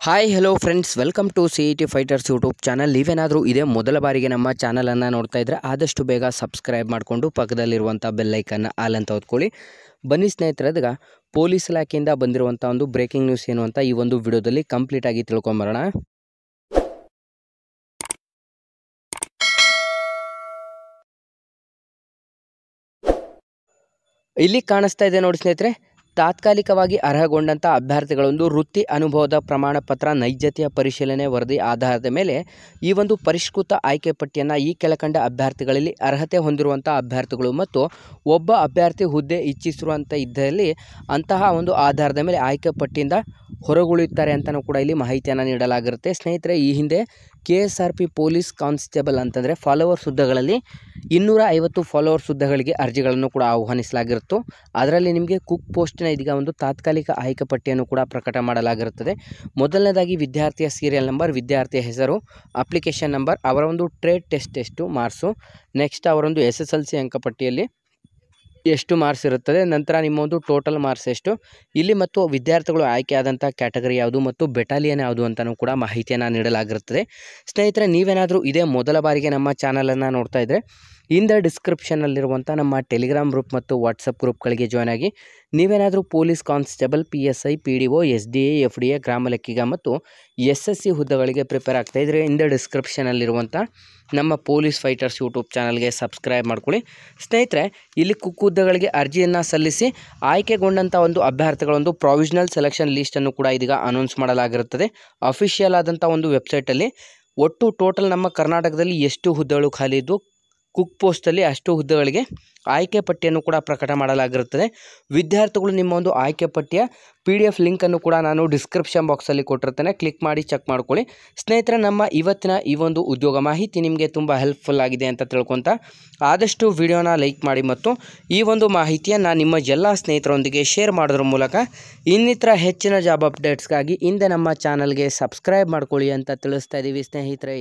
Hi hello friends welcome to C E T fighters YouTube channel ನೀವೇನಾದರೂ ಇದೇ ಮೊದಲ ಬಾರಿಗೆ ನಮ್ಮ ಚಾನಲನ್ನು ನೋಡ್ತಾ ಇದ್ದರೆ ಆದಷ್ಟು ಬೇಗ ಸಬ್ಸ್ಕ್ರೈಬ್ ಮಾಡಿಕೊಂಡು ಪಕ್ಕದಲ್ಲಿರುವಂಥ ಬೆಲ್ಲೈಕನ್ನು ಆಲ್ ಅಂತ ಹೊತ್ಕೊಳ್ಳಿ. ಬನ್ನಿ ಸ್ನೇಹಿತರದಾಗ ಪೊಲೀಸ್ ಇಲಾಖೆಯಿಂದ ಬಂದಿರುವಂಥ ಒಂದು ಬ್ರೇಕಿಂಗ್ ನ್ಯೂಸ್ ಏನು ಅಂತ ಈ ಒಂದು ವಿಡಿಯೋದಲ್ಲಿ ಕಂಪ್ಲೀಟಾಗಿ ತಿಳ್ಕೊಂಬರೋಣ. ಇಲ್ಲಿ ಕಾಣಿಸ್ತಾ ಇದೆ ನೋಡಿ ಸ್ನೇಹಿತರೆ ತಾತ್ಕಾಲಿಕವಾಗಿ ಅರ್ಹಗೊಂಡಂಥ ಅಭ್ಯರ್ಥಿಗಳೊಂದು ವೃತ್ತಿ ಅನುಭವದ ಪ್ರಮಾಣ ಪತ್ರ ನೈಜತೆಯ ಪರಿಶೀಲನೆ ವರದಿ ಆಧಾರದ ಮೇಲೆ ಈ ಒಂದು ಪರಿಷ್ಕೃತ ಆಯ್ಕೆ ಪಟ್ಟಿಯನ್ನು ಈ ಕೆಳಕಂಡ ಅಭ್ಯರ್ಥಿಗಳಲ್ಲಿ ಅರ್ಹತೆ ಹೊಂದಿರುವಂಥ ಅಭ್ಯರ್ಥಿಗಳು ಮತ್ತು ಒಬ್ಬ ಅಭ್ಯರ್ಥಿ ಹುದ್ದೆ ಇಚ್ಛಿಸಿರುವಂಥ ಇದ್ದಲ್ಲಿ ಅಂತಹ ಒಂದು ಆಧಾರದ ಮೇಲೆ ಆಯ್ಕೆ ಪಟ್ಟಿಯಿಂದ ಹೊರಗುಳಿಯುತ್ತಾರೆ ಅಂತಲೂ ಕೂಡ ಇಲ್ಲಿ ಮಾಹಿತಿಯನ್ನು ನೀಡಲಾಗಿರುತ್ತೆ. ಸ್ನೇಹಿತರೆ, ಈ ಹಿಂದೆ K S R P police constable ಅಂತಂದರೆ ಫಾಲೋವರ್ಸ್ ಹುದ್ದೆಗಳಲ್ಲಿ ಇನ್ನೂರ ಐವತ್ತು ಫಾಲೋವರ್ಸ್ ಹುದ್ದೆಗಳಿಗೆ ಅರ್ಜಿಗಳನ್ನು ಕೂಡ ಆಹ್ವಾನಿಸಲಾಗಿರುತ್ತು. ಅದರಲ್ಲಿ ನಿಮಗೆ ಕುಕ್ ಪೋಸ್ಟಿನ ಇದೀಗ ಒಂದು ತಾತ್ಕಾಲಿಕ ಆಯ್ಕೆ ಪಟ್ಟಿಯನ್ನು ಕೂಡ ಪ್ರಕಟ ಮಾಡಲಾಗಿರುತ್ತದೆ. ಮೊದಲನೇದಾಗಿ ವಿದ್ಯಾರ್ಥಿಯ ಸೀರಿಯಲ್ ನಂಬರ್ ವಿದ್ಯಾರ್ಥಿಯ ಹೆಸರು ಅಪ್ಲಿಕೇಶನ್ ನಂಬರ್ ಅವರ ಒಂದು ಟ್ರೇಡ್ ಟೆಸ್ಟ್ ಎಷ್ಟು ಮಾರ್ಕ್ಸು ನೆಕ್ಸ್ಟ್ ಅವರೊಂದು ಎಸ್ ಎಸ್ ಎಲ್ ಸಿ ಅಂಕಪಟ್ಟಿಯಲ್ಲಿ ಎಷ್ಟು ಮಾರ್ಕ್ಸ್ ಇರುತ್ತದೆ, ನಂತರ ನಿಮ್ಮ ಒಂದು ಟೋಟಲ್ ಮಾರ್ಕ್ಸ್ ಎಷ್ಟು. ಇಲ್ಲಿ ಮತ್ತು ವಿದ್ಯಾರ್ಥಿಗಳು ಆಯ್ಕೆಯಾದಂಥ ಕ್ಯಾಟಗರಿ ಯಾವುದು ಮತ್ತು ಬೆಟಾಲಿಯನ್ ಯಾವುದು ಅಂತಲೂ ಕೂಡ ಮಾಹಿತಿಯನ್ನು ನೀಡಲಾಗಿರುತ್ತದೆ. ಸ್ನೇಹಿತರೆ, ನೀವೇನಾದರೂ ಇದೇ ಮೊದಲ ಬಾರಿಗೆ ನಮ್ಮ ಚಾನಲನ್ನು ನೋಡ್ತಾ ಇದ್ದರೆ ಇಂದ ಡಿಸ್ಕ್ರಿಪ್ಷನ್ನಲ್ಲಿರುವಂಥ ನಮ್ಮ ಟೆಲಿಗ್ರಾಮ್ ಗ್ರೂಪ್ ಮತ್ತು ವಾಟ್ಸಪ್ ಗ್ರೂಪ್ಗಳಿಗೆ ಜಾಯ್ನ್ ಆಗಿ ನೀವೇನಾದರೂ police constable P S I P D O S D A F D A ಗ್ರಾಮ ಲೆಕ್ಕಿಗ ಮತ್ತು ಎಸ್ ಎಸ್ ಸಿ ಹುದ್ದೆಗಳಿಗೆ ಪ್ರಿಪೇರ್ ಆಗ್ತಾ ಇದ್ದರೆ ಇಂದ ಡಿಸ್ಕ್ರಿಪ್ಷನಲ್ಲಿರುವಂಥ ನಮ್ಮ ಪೊಲೀಸ್ ಫೈಟರ್ಸ್ ಯೂಟ್ಯೂಬ್ ಚಾನಲ್ಗೆ ಸಬ್ಸ್ಕ್ರೈಬ್ ಮಾಡ್ಕೊಳ್ಳಿ. ಸ್ನೇಹಿತರೆ, ಇಲ್ಲಿ ಕುಕ್ ಹುದ್ದೆಗಳಿಗೆ ಅರ್ಜಿಯನ್ನು ಸಲ್ಲಿಸಿ ಆಯ್ಕೆಗೊಂಡಂಥ ಒಂದು ಅಭ್ಯರ್ಥಿಗಳೊಂದು ಪ್ರಾವಿಷನಲ್ ಸೆಲೆಕ್ಷನ್ ಲೀಸ್ಟನ್ನು ಕೂಡ ಇದೀಗ ಅನೌನ್ಸ್ ಮಾಡಲಾಗಿರುತ್ತದೆ. ಅಫಿಷಿಯಲ್ ಆದಂಥ ಒಂದು ವೆಬ್ಸೈಟಲ್ಲಿ ಒಟ್ಟು ಟೋಟಲ್ ನಮ್ಮ ಕರ್ನಾಟಕದಲ್ಲಿ ಎಷ್ಟು ಹುದ್ದೆಗಳು ಖಾಲಿ ಇದ್ದು ಕುಕ್ ಪೋಸ್ಟಲ್ಲಿ ಅಷ್ಟು ಹುದ್ದೆಗಳಿಗೆ ಆಯ್ಕೆ ಪಟ್ಟಿಯನ್ನು ಕೂಡ ಪ್ರಕಟ ಮಾಡಲಾಗಿರುತ್ತದೆ. ವಿದ್ಯಾರ್ಥಿಗಳು ನಿಮ್ಮ ಒಂದು ಆಯ್ಕೆ ಪಟ್ಟಿಯ ಪಿ ಡಿ ಎಫ್ ಲಿಂಕನ್ನು ಕೂಡ ನಾನು ಡಿಸ್ಕ್ರಿಪ್ಷನ್ ಬಾಕ್ಸಲ್ಲಿ ಕೊಟ್ಟಿರ್ತೇನೆ. ಕ್ಲಿಕ್ ಮಾಡಿ, ಚೆಕ್ ಮಾಡ್ಕೊಳ್ಳಿ. ಸ್ನೇಹಿತರೆ, ನಮ್ಮ ಇವತ್ತಿನ ಈ ಒಂದು ಉದ್ಯೋಗ ಮಾಹಿತಿ ನಿಮಗೆ ತುಂಬ ಹೆಲ್ಪ್ಫುಲ್ ಆಗಿದೆ ಅಂತ ತಿಳ್ಕೊತ ಆದಷ್ಟು ವಿಡಿಯೋನ ಲೈಕ್ ಮಾಡಿ ಮತ್ತು ಈ ಒಂದು ಮಾಹಿತಿಯನ್ನು ನಿಮ್ಮ ಎಲ್ಲ ಸ್ನೇಹಿತರೊಂದಿಗೆ ಶೇರ್ ಮಾಡೋದ್ರ ಮೂಲಕ ಇನ್ನಿತರ ಹೆಚ್ಚಿನ ಜಾಬ್ ಅಪ್ಡೇಟ್ಸ್ಗಾಗಿ ಹಿಂದೆ ನಮ್ಮ ಚಾನಲ್ಗೆ ಸಬ್ಸ್ಕ್ರೈಬ್ ಮಾಡ್ಕೊಳ್ಳಿ ಅಂತ ತಿಳಿಸ್ತಾ ಇದ್ದೀವಿ ಸ್ನೇಹಿತರೆ.